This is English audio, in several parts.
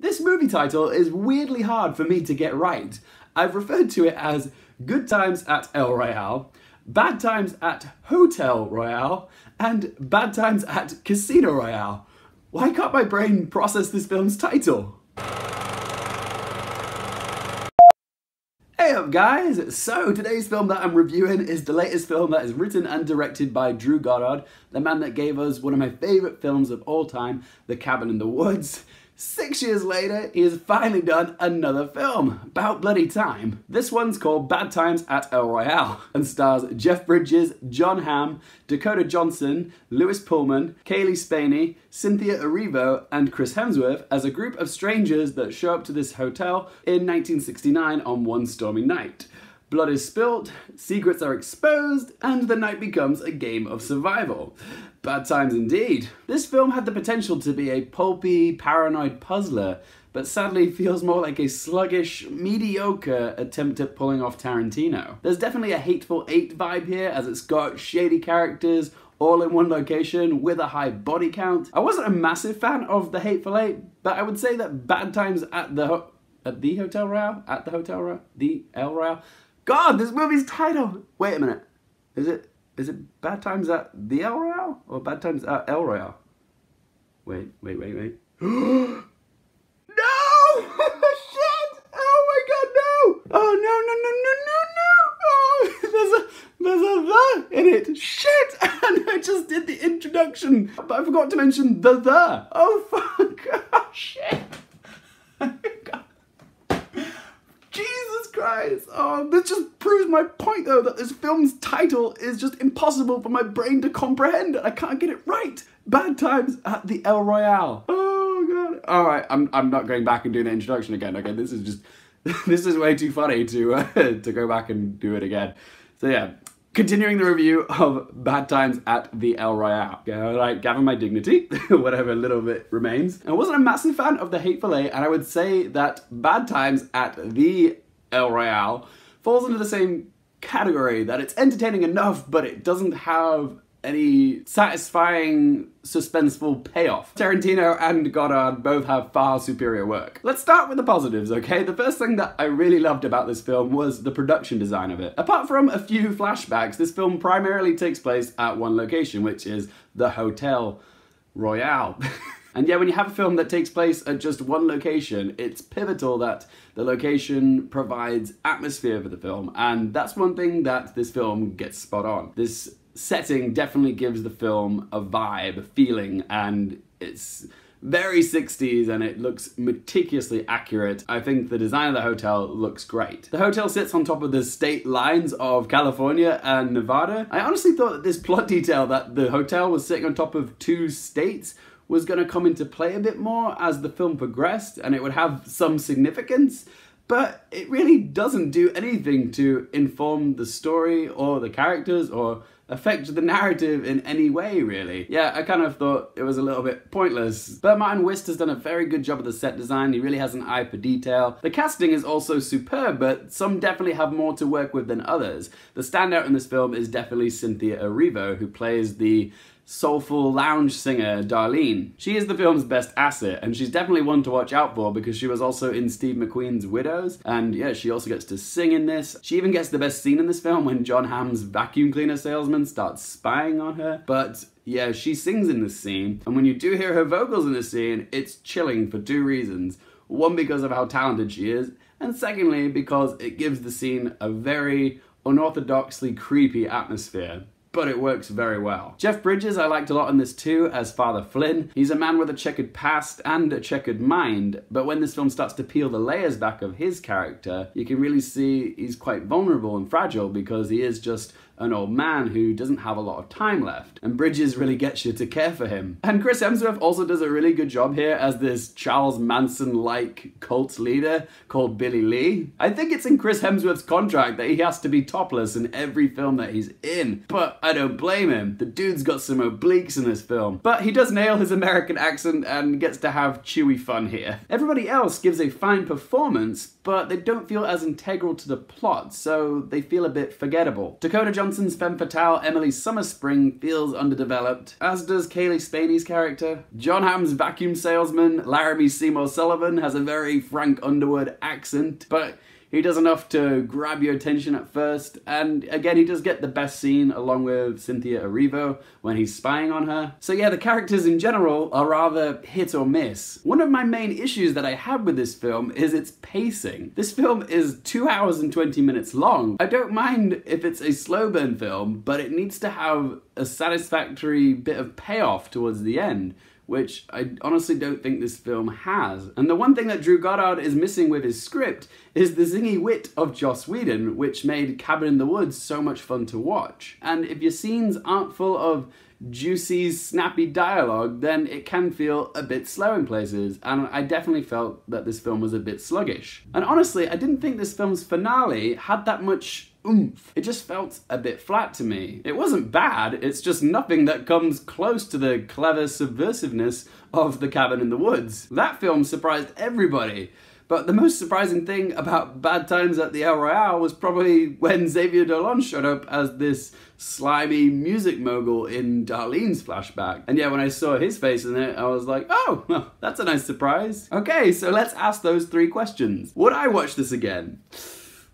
This movie title is weirdly hard for me to get right. I've referred to it as Good Times at El Royale, Bad Times at Hotel Royale, and Bad Times at Casino Royale. Why can't my brain process this film's title? Hey up guys! So today's film that I'm reviewing is the latest film that is written and directed by Drew Goddard, the man that gave us one of my favourite films of all time, The Cabin in the Woods. Six years later, he has finally done another film. About bloody time. This one's called Bad Times at El Royale and stars Jeff Bridges, Jon Hamm, Dakota Johnson, Lewis Pullman, Cailee Spaeney, Cynthia Erivo, and Chris Hemsworth as a group of strangers that show up to this hotel in 1969 on one stormy night. Blood is spilt, secrets are exposed, and the night becomes a game of survival. Bad times indeed. This film had the potential to be a pulpy, paranoid puzzler, but sadly feels more like a sluggish, mediocre attempt at pulling off Tarantino. There's definitely a Hateful Eight vibe here, as it's got shady characters, all in one location with a high body count. I wasn't a massive fan of The Hateful Eight, but I would say that Bad Times at the at the Hotel Royale, at the Hotel Royale, the El Royale, God, this movie's title. Wait a minute. Is it is it Bad Times at the El Royale or Bad Times at El Royale? Wait, wait, wait, wait. no! Shit! Oh my god, no! Oh no, no, no, no, no, no! Oh, there's a there's a the in it. Shit! And I just did the introduction, but I forgot to mention the the. Oh fuck! Oh, shit! Christ. Oh, this just proves my point though that this film's title is just impossible for my brain to comprehend. I can't get it right. Bad Times at the El Royale. Oh god. All right, I'm I'm not going back and doing the introduction again. Okay, this is just this is way too funny to uh, to go back and do it again. So yeah, continuing the review of Bad Times at the El Royale. Go like gather my dignity, whatever little bit remains. I wasn't a massive fan of The Hateful Eight, and I would say that Bad Times at the El Royale falls into the same category that it's entertaining enough, but it doesn't have any satisfying, suspenseful payoff. Tarantino and Goddard both have far superior work. Let's start with the positives, okay? The first thing that I really loved about this film was the production design of it. Apart from a few flashbacks, this film primarily takes place at one location, which is the Hotel Royale. And yeah, when you have a film that takes place at just one location, it's pivotal that the location provides atmosphere for the film. And that's one thing that this film gets spot on. This setting definitely gives the film a vibe, a feeling, and it's very 60s and it looks meticulously accurate. I think the design of the hotel looks great. The hotel sits on top of the state lines of California and Nevada. I honestly thought that this plot detail that the hotel was sitting on top of two states was going to come into play a bit more as the film progressed and it would have some significance, but it really doesn't do anything to inform the story or the characters or affect the narrative in any way, really. Yeah, I kind of thought it was a little bit pointless. But Martin Whist has done a very good job of the set design. He really has an eye for detail. The casting is also superb, but some definitely have more to work with than others. The standout in this film is definitely Cynthia Erivo, who plays the soulful lounge singer Darlene. She is the film's best asset, and she's definitely one to watch out for because she was also in Steve McQueen's Widows, and yeah, she also gets to sing in this. She even gets the best scene in this film when Jon Hamm's vacuum cleaner salesman starts spying on her. But yeah, she sings in this scene, and when you do hear her vocals in this scene, it's chilling for two reasons. One, because of how talented she is, and secondly, because it gives the scene a very unorthodoxly creepy atmosphere but it works very well. Jeff Bridges I liked a lot in this too as Father Flynn. He's a man with a checkered past and a checkered mind, but when this film starts to peel the layers back of his character, you can really see he's quite vulnerable and fragile because he is just an old man who doesn't have a lot of time left, and Bridges really gets you to care for him. And Chris Hemsworth also does a really good job here as this Charles Manson-like cult leader called Billy Lee. I think it's in Chris Hemsworth's contract that he has to be topless in every film that he's in, but I don't blame him. The dude's got some obliques in this film. But he does nail his American accent and gets to have chewy fun here. Everybody else gives a fine performance, but they don't feel as integral to the plot, so they feel a bit forgettable. Dakota Johnson Johnson's femme fatale, Emily Summerspring, feels underdeveloped, as does Cailee Spaeney's character. Jon Hamm's vacuum salesman, Laramie Seymour Sullivan, has a very Frank Underwood accent, but he does enough to grab your attention at first, and again, he does get the best scene along with Cynthia Erivo when he's spying on her. So yeah, the characters in general are rather hit or miss. One of my main issues that I have with this film is its pacing. This film is 2 hours and 20 minutes long. I don't mind if it's a slow burn film, but it needs to have a satisfactory bit of payoff towards the end which I honestly don't think this film has. And the one thing that Drew Goddard is missing with his script is the zingy wit of Joss Whedon, which made Cabin in the Woods so much fun to watch. And if your scenes aren't full of juicy, snappy dialogue, then it can feel a bit slow in places, and I definitely felt that this film was a bit sluggish. And honestly, I didn't think this film's finale had that much oomph. It just felt a bit flat to me. It wasn't bad, it's just nothing that comes close to the clever subversiveness of The Cabin in the Woods. That film surprised everybody. But the most surprising thing about Bad Times at the El Royale was probably when Xavier Dolan showed up as this slimy music mogul in Darlene's flashback. And yeah, when I saw his face in it, I was like, oh, well, that's a nice surprise. Okay, so let's ask those three questions. Would I watch this again?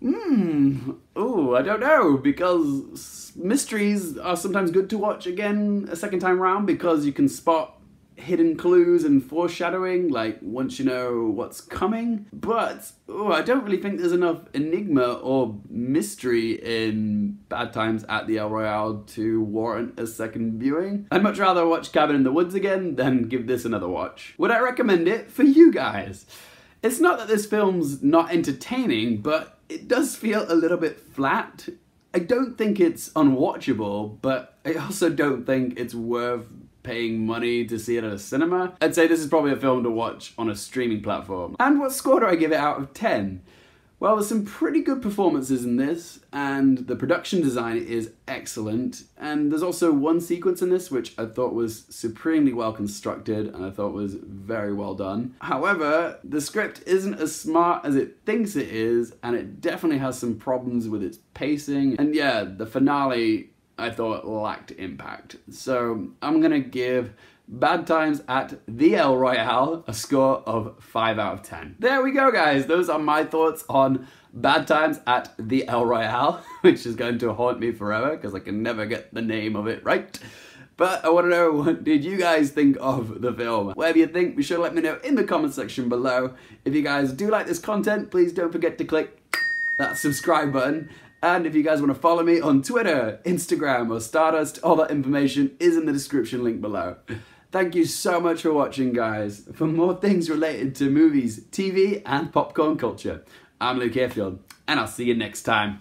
Hmm, oh, I don't know, because mysteries are sometimes good to watch again a second time round because you can spot hidden clues and foreshadowing, like once you know what's coming. But oh, I don't really think there's enough enigma or mystery in Bad Times at the El Royale to warrant a second viewing. I'd much rather watch Cabin in the Woods again than give this another watch. Would I recommend it for you guys? It's not that this film's not entertaining, but it does feel a little bit flat. I don't think it's unwatchable, but I also don't think it's worth paying money to see it at a cinema. I'd say this is probably a film to watch on a streaming platform. And what score do I give it out of 10? Well, there's some pretty good performances in this, and the production design is excellent. And there's also one sequence in this which I thought was supremely well constructed and I thought was very well done. However, the script isn't as smart as it thinks it is, and it definitely has some problems with its pacing. And yeah, the finale I thought lacked impact. So I'm gonna give Bad Times at the El Royale a score of 5 out of 10. There we go guys, those are my thoughts on Bad Times at the El Royale, which is going to haunt me forever because I can never get the name of it right. But I want to know what did you guys think of the film? Whatever you think, be sure to let me know in the comment section below. If you guys do like this content, please don't forget to click that subscribe button and if you guys want to follow me on Twitter, Instagram, or Stardust, all that information is in the description link below. Thank you so much for watching, guys. For more things related to movies, TV, and popcorn culture, I'm Luke Hearfield, and I'll see you next time.